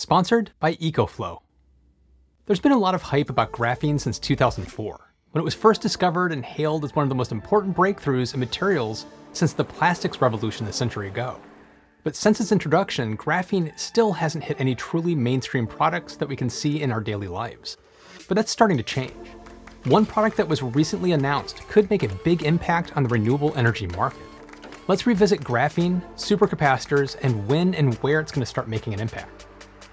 sponsored by EcoFlow. There's been a lot of hype about graphene since 2004, when it was first discovered and hailed as one of the most important breakthroughs in materials since the plastics revolution a century ago. But since its introduction, graphene still hasn't hit any truly mainstream products that we can see in our daily lives. But that's starting to change. One product that was recently announced could make a big impact on the renewable energy market. Let's revisit graphene, supercapacitors, and when and where it's going to start making an impact.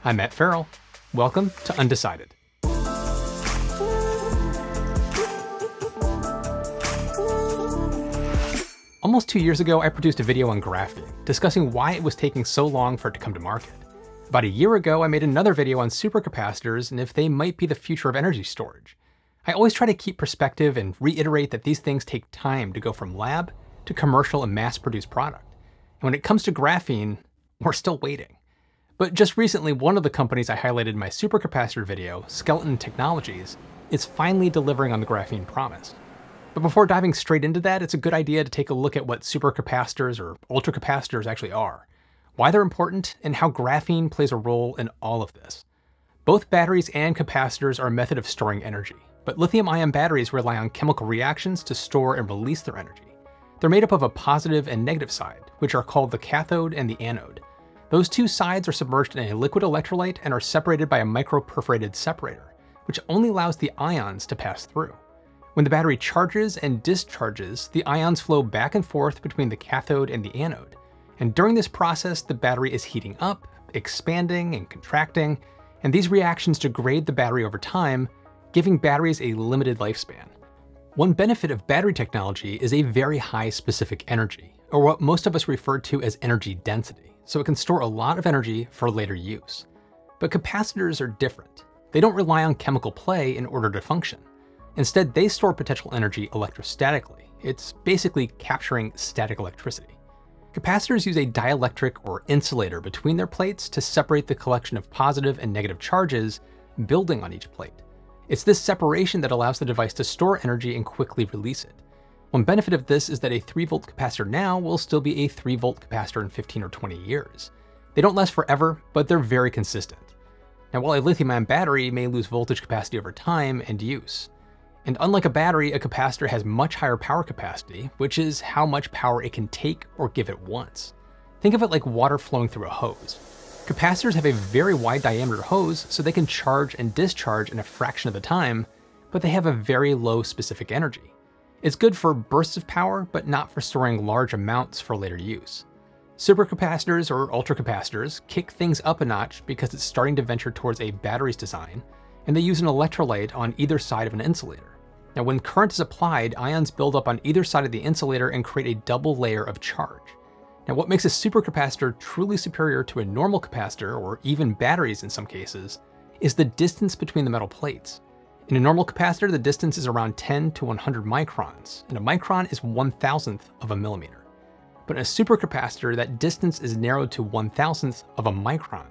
I'm Matt Ferrell. Welcome to Undecided. Almost two years ago, I produced a video on graphene, discussing why it was taking so long for it to come to market. About a year ago, I made another video on supercapacitors and if they might be the future of energy storage. I always try to keep perspective and reiterate that these things take time to go from lab to commercial and mass produced product. And when it comes to graphene, we're still waiting. But just recently, one of the companies I highlighted in my supercapacitor video, Skeleton Technologies, is finally delivering on the graphene promise. But before diving straight into that, it's a good idea to take a look at what supercapacitors or ultracapacitors actually are, why they're important, and how graphene plays a role in all of this. Both batteries and capacitors are a method of storing energy, but lithium ion batteries rely on chemical reactions to store and release their energy. They're made up of a positive and negative side, which are called the cathode and the anode. Those two sides are submerged in a liquid electrolyte and are separated by a micro-perforated separator, which only allows the ions to pass through. When the battery charges and discharges, the ions flow back and forth between the cathode and the anode. And during this process, the battery is heating up, expanding, and contracting, and these reactions degrade the battery over time, giving batteries a limited lifespan. One benefit of battery technology is a very high specific energy, or what most of us refer to as energy density, so it can store a lot of energy for later use. But capacitors are different. They don't rely on chemical play in order to function. Instead, they store potential energy electrostatically. It's basically capturing static electricity. Capacitors use a dielectric or insulator between their plates to separate the collection of positive and negative charges building on each plate. It's this separation that allows the device to store energy and quickly release it. One benefit of this is that a 3 volt capacitor now will still be a 3 volt capacitor in 15 or 20 years. They don't last forever, but they're very consistent. Now while a lithium ion battery may lose voltage capacity over time and use, and unlike a battery, a capacitor has much higher power capacity, which is how much power it can take or give at once. Think of it like water flowing through a hose. Capacitors have a very wide diameter hose, so they can charge and discharge in a fraction of the time, but they have a very low specific energy. It's good for bursts of power, but not for storing large amounts for later use. Supercapacitors or ultracapacitors kick things up a notch because it's starting to venture towards a battery's design, and they use an electrolyte on either side of an insulator. Now when current is applied, ions build up on either side of the insulator and create a double layer of charge. Now what makes a supercapacitor truly superior to a normal capacitor, or even batteries in some cases, is the distance between the metal plates. In a normal capacitor, the distance is around 10 to 100 microns, and a micron is one thousandth of a millimeter. But in a supercapacitor, that distance is narrowed to one thousandth of a micron,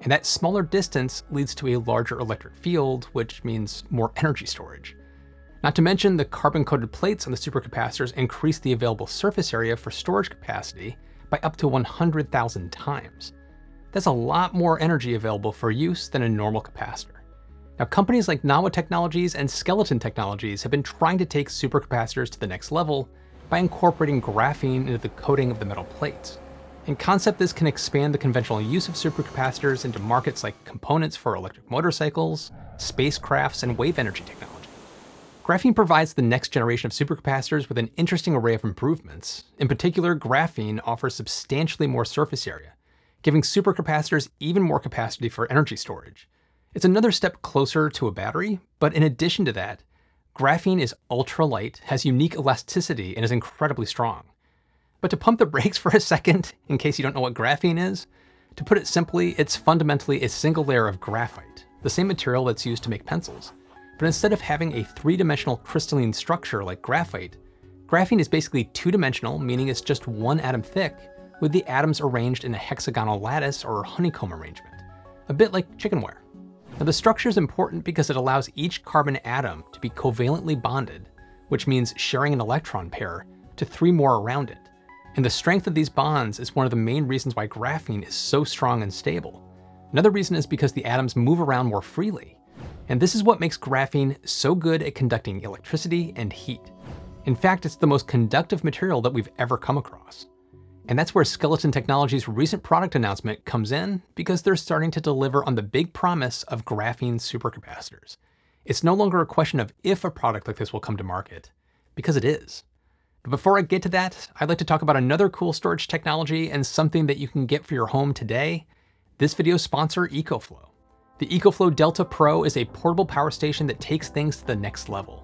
and that smaller distance leads to a larger electric field, which means more energy storage. Not to mention, the carbon-coated plates on the supercapacitors increase the available surface area for storage capacity by up to 100,000 times. That's a lot more energy available for use than a normal capacitor. Now, companies like Nawa Technologies and Skeleton Technologies have been trying to take supercapacitors to the next level by incorporating graphene into the coating of the metal plates. In concept, this can expand the conventional use of supercapacitors into markets like components for electric motorcycles, spacecrafts, and wave energy technology. Graphene provides the next generation of supercapacitors with an interesting array of improvements. In particular, graphene offers substantially more surface area, giving supercapacitors even more capacity for energy storage. It's another step closer to a battery, but in addition to that, graphene is ultra light, has unique elasticity, and is incredibly strong. But to pump the brakes for a second, in case you don't know what graphene is, to put it simply, it's fundamentally a single layer of graphite, the same material that's used to make pencils. But instead of having a three-dimensional crystalline structure like graphite, graphene is basically two-dimensional, meaning it's just one atom thick, with the atoms arranged in a hexagonal lattice or honeycomb arrangement, a bit like chickenware. Now the structure is important because it allows each carbon atom to be covalently bonded, which means sharing an electron pair, to three more around it. And the strength of these bonds is one of the main reasons why graphene is so strong and stable. Another reason is because the atoms move around more freely. And this is what makes graphene so good at conducting electricity and heat. In fact, it's the most conductive material that we've ever come across. And that's where Skeleton Technologies' recent product announcement comes in because they're starting to deliver on the big promise of graphene supercapacitors. It's no longer a question of if a product like this will come to market, because it is. But before I get to that, I'd like to talk about another cool storage technology and something that you can get for your home today. This video's sponsor, EcoFlow. The EcoFlow Delta Pro is a portable power station that takes things to the next level.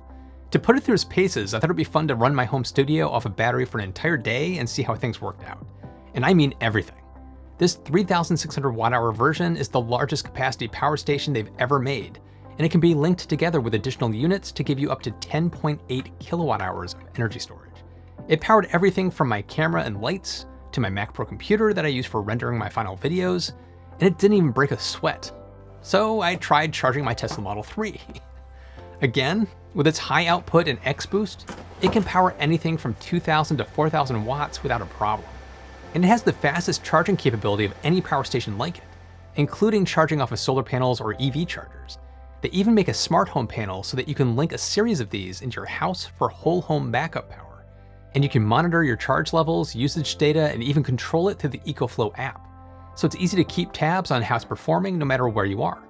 To put it through its paces, I thought it'd be fun to run my home studio off a battery for an entire day and see how things worked out. And I mean everything. This 3600 watt hour version is the largest capacity power station they've ever made, and it can be linked together with additional units to give you up to 10.8 kilowatt hours of energy storage. It powered everything from my camera and lights to my Mac Pro computer that I use for rendering my final videos, and it didn't even break a sweat. So I tried charging my Tesla Model 3. Again, with its high output and X boost, it can power anything from 2000 to 4000 watts without a problem. And it has the fastest charging capability of any power station like it, including charging off of solar panels or EV chargers. They even make a smart home panel so that you can link a series of these into your house for whole home backup power. And you can monitor your charge levels, usage data, and even control it through the EcoFlow app. So it's easy to keep tabs on how it's performing no matter where you are.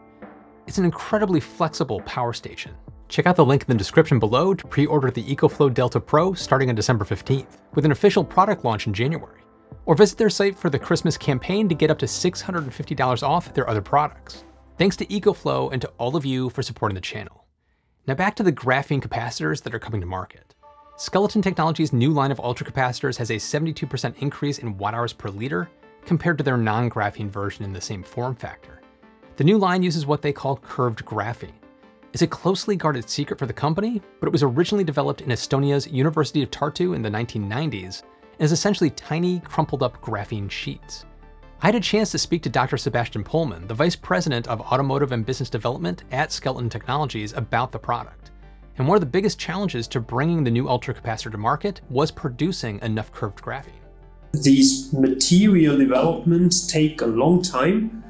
It's an incredibly flexible power station Check out the link in the description below to pre-order the EcoFlow Delta Pro starting on December 15th, with an official product launch in January. Or visit their site for the Christmas campaign to get up to $650 off their other products. Thanks to EcoFlow and to all of you for supporting the channel. Now back to the graphene capacitors that are coming to market. Skeleton Technologies' new line of ultracapacitors has a 72% increase in watt hours per liter compared to their non-graphene version in the same form factor. The new line uses what they call curved graphene, is a closely guarded secret for the company, but it was originally developed in Estonia's University of Tartu in the 1990s and is essentially tiny, crumpled up graphene sheets. I had a chance to speak to Dr. Sebastian Pohlmann, the Vice President of Automotive and Business Development at Skeleton Technologies, about the product. And one of the biggest challenges to bringing the new ultracapacitor to market was producing enough curved graphene. These material developments take a long time,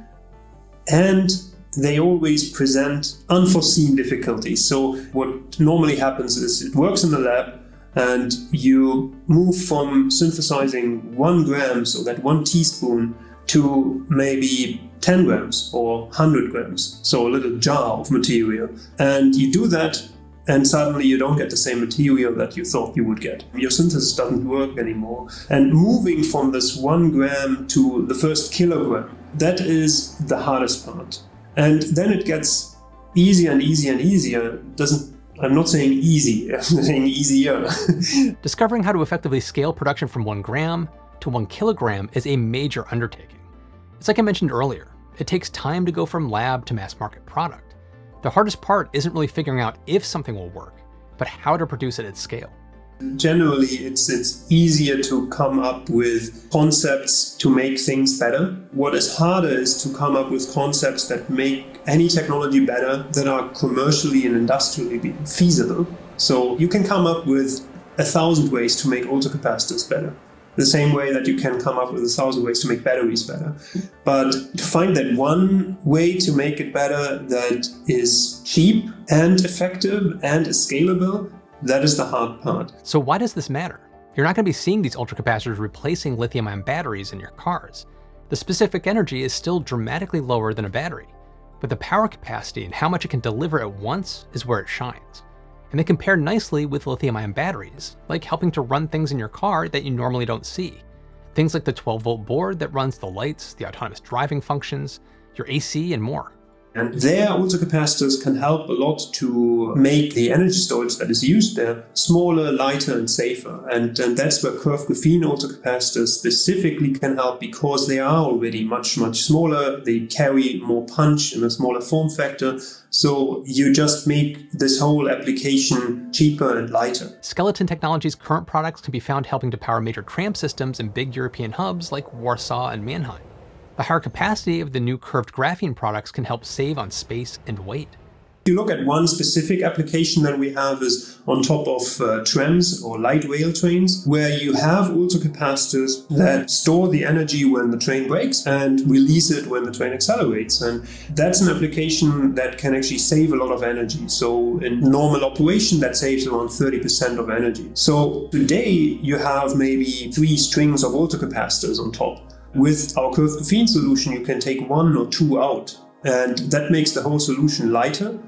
and they always present unforeseen difficulties. So, what normally happens is it works in the lab and you move from synthesizing one gram, so that one teaspoon, to maybe 10 grams or 100 grams, so a little jar of material. And you do that, and suddenly you don't get the same material that you thought you would get. Your synthesis doesn't work anymore. And moving from this one gram to the first kilogram, that is the hardest part. And then it gets easier and easier and easier. Doesn't I'm not saying easy, I'm saying easier. Discovering how to effectively scale production from one gram to one kilogram is a major undertaking. It's like I mentioned earlier, it takes time to go from lab to mass market product. The hardest part isn't really figuring out if something will work, but how to produce it at scale. Generally, it's it's easier to come up with concepts to make things better. What is harder is to come up with concepts that make any technology better that are commercially and industrially feasible. So you can come up with a thousand ways to make ultracapacitors better. The same way that you can come up with a thousand ways to make batteries better. But to find that one way to make it better that is cheap and effective and is scalable that is the hard part. So why does this matter? You're not going to be seeing these ultracapacitors replacing lithium-ion batteries in your cars. The specific energy is still dramatically lower than a battery, but the power capacity and how much it can deliver at once is where it shines. And they compare nicely with lithium-ion batteries, like helping to run things in your car that you normally don't see. Things like the 12 volt board that runs the lights, the autonomous driving functions, your AC, and more. And there, ultracapacitors can help a lot to make the energy storage that is used there smaller, lighter, and safer. And, and that's where curved graphene ultracapacitors specifically can help because they are already much, much smaller. They carry more punch in a smaller form factor. So you just make this whole application cheaper and lighter. Skeleton Technologies' current products can be found helping to power major tram systems in big European hubs like Warsaw and Mannheim. The higher capacity of the new curved graphene products can help save on space and weight. you look at one specific application that we have is on top of uh, trams or light rail trains, where you have ultracapacitors that store the energy when the train brakes and release it when the train accelerates. And that's an application that can actually save a lot of energy. So in normal operation, that saves around 30% of energy. So today you have maybe three strings of ultracapacitors on top. With our graphene solution, you can take one or two out, and that makes the whole solution lighter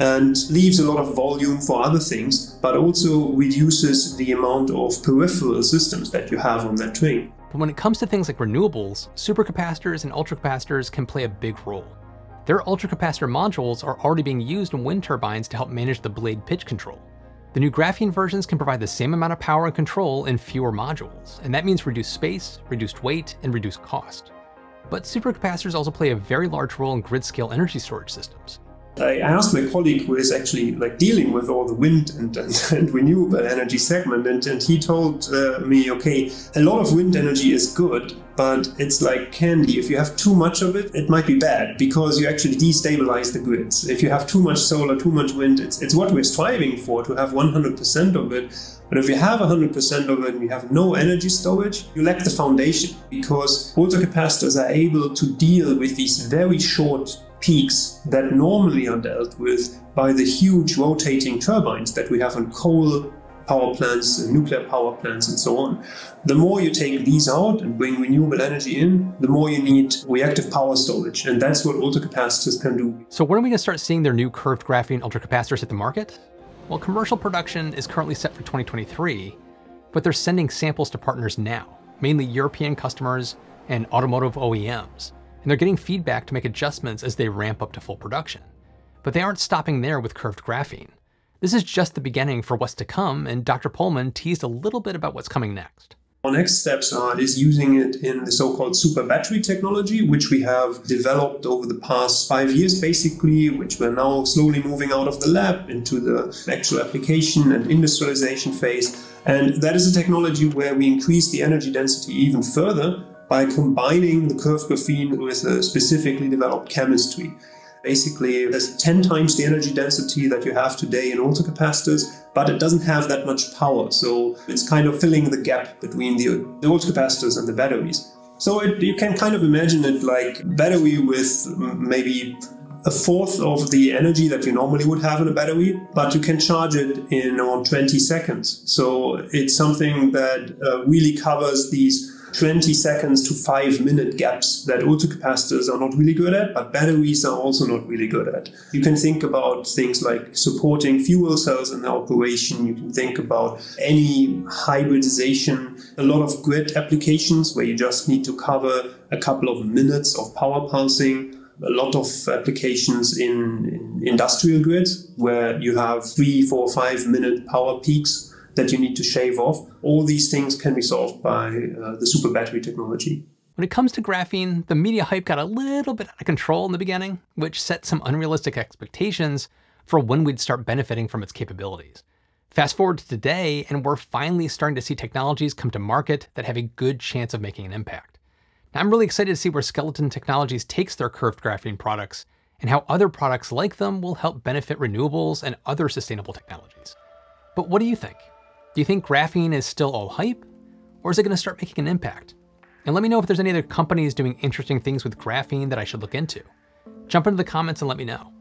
and leaves a lot of volume for other things, but also reduces the amount of peripheral systems that you have on that train. But when it comes to things like renewables, supercapacitors and ultracapacitors can play a big role. Their ultracapacitor modules are already being used in wind turbines to help manage the blade pitch control. The new graphene versions can provide the same amount of power and control in fewer modules, and that means reduced space, reduced weight, and reduced cost. But supercapacitors also play a very large role in grid-scale energy storage systems. I asked my colleague who is actually like dealing with all the wind and, and, and renewable energy segment, and, and he told uh, me, okay, a lot of wind energy is good, but it's like candy. If you have too much of it, it might be bad because you actually destabilize the grids. If you have too much solar, too much wind, it's, it's what we're striving for to have 100% of it. But if you have 100% of it and you have no energy storage, you lack the foundation because capacitors are able to deal with these very short peaks that normally are dealt with by the huge rotating turbines that we have on coal power plants, nuclear power plants, and so on. The more you take these out and bring renewable energy in, the more you need reactive power storage. And that's what ultracapacitors can do. So when are we going to start seeing their new curved graphene ultracapacitors hit the market? Well, commercial production is currently set for 2023, but they're sending samples to partners now, mainly European customers and automotive OEMs, and they're getting feedback to make adjustments as they ramp up to full production. But they aren't stopping there with curved graphene. This is just the beginning for what's to come, and Dr. Pohlmann teased a little bit about what's coming next. Our next steps are is using it in the so-called super battery technology, which we have developed over the past five years, basically, which we're now slowly moving out of the lab into the actual application and industrialization phase. And that is a technology where we increase the energy density even further by combining the curved graphene with a specifically developed chemistry. Basically, there's 10 times the energy density that you have today in ultracapacitors, but it doesn't have that much power. So it's kind of filling the gap between the, the ultracapacitors and the batteries. So it, you can kind of imagine it like battery with maybe a fourth of the energy that you normally would have in a battery, but you can charge it in around 20 seconds. So it's something that uh, really covers these 20 seconds to 5 minute gaps that ultracapacitors are not really good at, but batteries are also not really good at. You can think about things like supporting fuel cells in the operation. You can think about any hybridization, a lot of grid applications where you just need to cover a couple of minutes of power pulsing a lot of applications in, in, industrial grids where you have three, four, five minute power peaks that you need to shave off. All these things can be solved by uh, the super battery technology. When it comes to graphene, the media hype got a little bit out of control in the beginning, which set some unrealistic expectations for when we'd start benefiting from its capabilities. Fast forward to today, and we're finally starting to see technologies come to market that have a good chance of making an impact. Now, I'm really excited to see where Skeleton Technologies takes their curved graphene products and how other products like them will help benefit renewables and other sustainable technologies. But what do you think? Do you think graphene is still all hype? Or is it going to start making an impact? And let me know if there's any other companies doing interesting things with graphene that I should look into. Jump into the comments and let me know.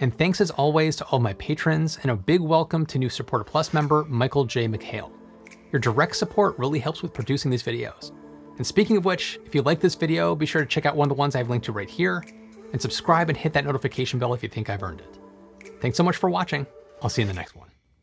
And thanks as always to all my patrons, and a big welcome to new Supporter Plus member, Michael J. McHale. Your direct support really helps with producing these videos. And speaking of which, if you like this video, be sure to check out one of the ones I've linked to right here, and subscribe and hit that notification bell if you think I've earned it. Thanks so much for watching. I'll see you in the next one.